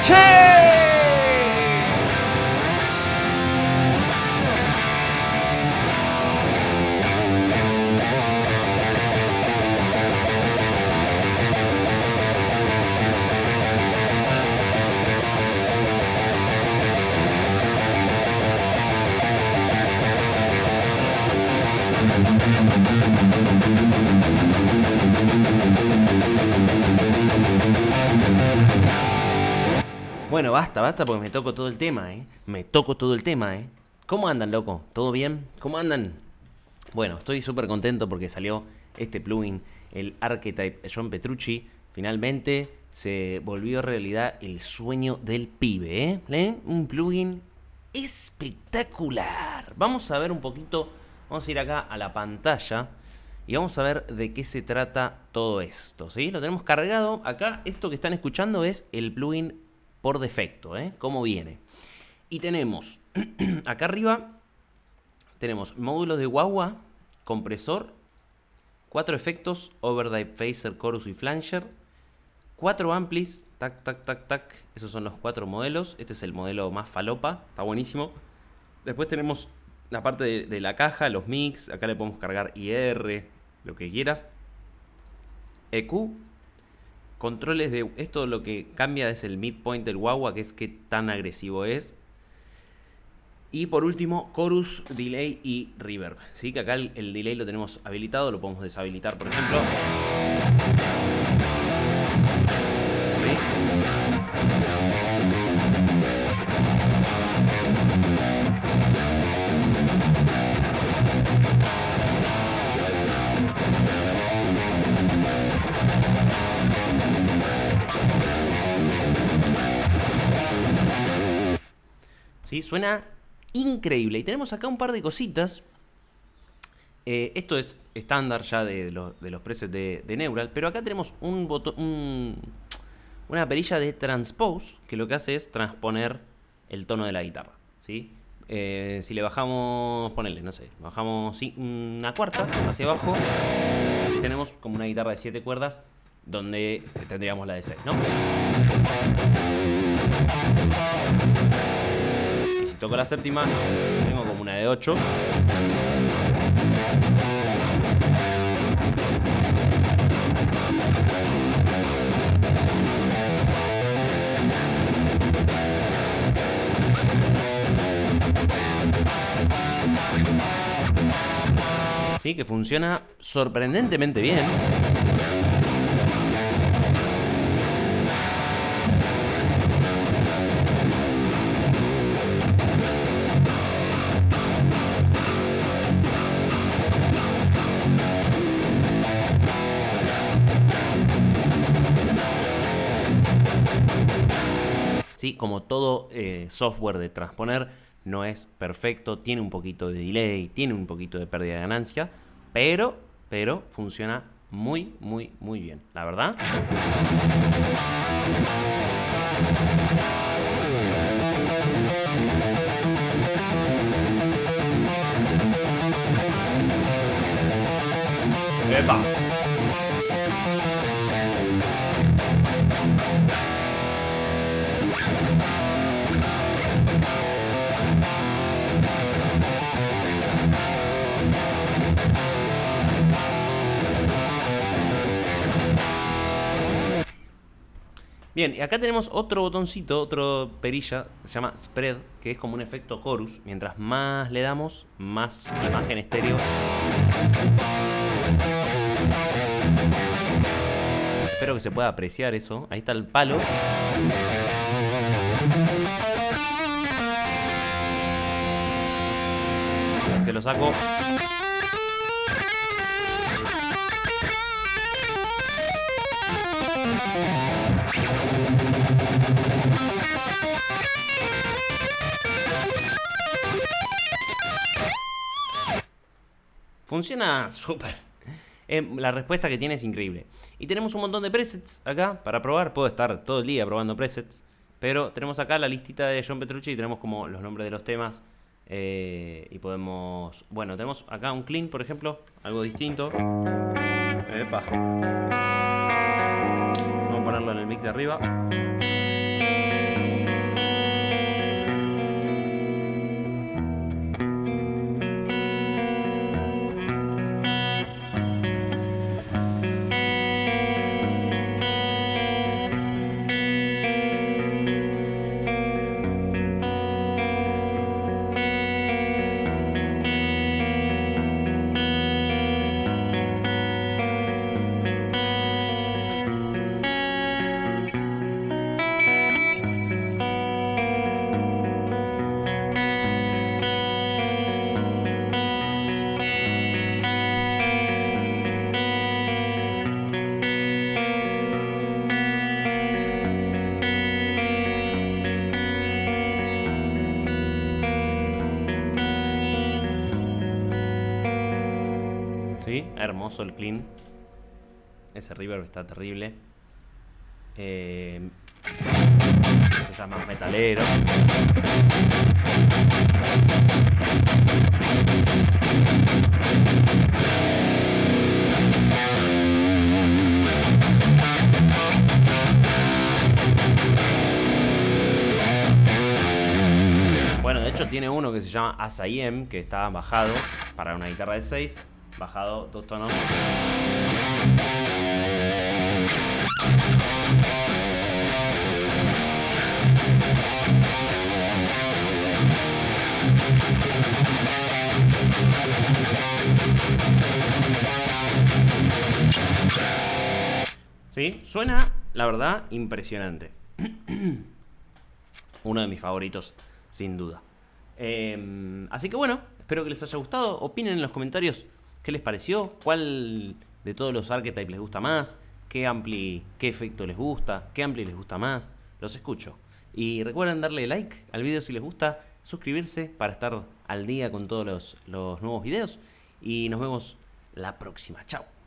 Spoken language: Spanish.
Chase! Bueno, basta, basta porque me toco todo el tema, ¿eh? Me toco todo el tema, ¿eh? ¿Cómo andan, loco? ¿Todo bien? ¿Cómo andan? Bueno, estoy súper contento porque salió este plugin, el Archetype John Petrucci. Finalmente se volvió realidad el sueño del pibe, ¿eh? ¿Eh? Un plugin espectacular. Vamos a ver un poquito, vamos a ir acá a la pantalla y vamos a ver de qué se trata todo esto, ¿sí? Lo tenemos cargado. Acá esto que están escuchando es el plugin por defecto, ¿eh? Cómo viene. Y tenemos, acá arriba, tenemos módulos de guagua, compresor, cuatro efectos, overdrive, phaser, chorus y flanger, cuatro amplis, tac, tac, tac, tac, esos son los cuatro modelos, este es el modelo más falopa, está buenísimo. Después tenemos la parte de, de la caja, los mix, acá le podemos cargar IR, lo que quieras. EQ, Controles de... Esto lo que cambia es el midpoint del guagua, que es qué tan agresivo es. Y por último, chorus, delay y reverb. ¿Sí? Que acá el, el delay lo tenemos habilitado, lo podemos deshabilitar, por ejemplo. ¿Sí? Suena increíble. Y tenemos acá un par de cositas. Eh, esto es estándar ya de, de, los presets de, de, Neural. Pero acá tenemos un botón, un, una perilla de transpose que lo que hace es transponer el tono de la guitarra. ¿sí? Eh, si le bajamos, ponele, no sé, bajamos una cuarta hacia abajo, tenemos como una guitarra de 7 cuerdas donde tendríamos la de 6, ¿no? Toco la séptima, tengo como una de 8. Sí, que funciona sorprendentemente bien. ¿Sí? Como todo eh, software de transponer, no es perfecto, tiene un poquito de delay, tiene un poquito de pérdida de ganancia, pero, pero funciona muy, muy, muy bien, la verdad. ¡Epa! Bien, y acá tenemos otro botoncito, otro perilla, se llama Spread, que es como un efecto chorus. Mientras más le damos, más imagen estéreo. Espero que se pueda apreciar eso. Ahí está el palo. Si se lo saco, Funciona súper. Eh, la respuesta que tiene es increíble. Y tenemos un montón de presets acá para probar. Puedo estar todo el día probando presets. Pero tenemos acá la listita de John Petrucci y tenemos como los nombres de los temas. Eh, y podemos... Bueno, tenemos acá un clean, por ejemplo. Algo distinto. Epa. Vamos a ponerlo en el mic de arriba. ¿Sí? Hermoso el clean. Ese reverb está terrible. Eh, se llama metalero. Bueno, de hecho tiene uno que se llama Asayem, que está bajado para una guitarra de 6, bajado dos tonos. ¿Sí? Suena, la verdad, impresionante. Uno de mis favoritos, sin duda. Em, así que bueno, espero que les haya gustado. Opinen en los comentarios qué les pareció, cuál de todos los archetypes les gusta más, qué ampli, qué efecto les gusta, qué ampli les gusta más. Los escucho. Y recuerden darle like al video si les gusta, suscribirse para estar al día con todos los, los nuevos videos. Y nos vemos la próxima. Chao.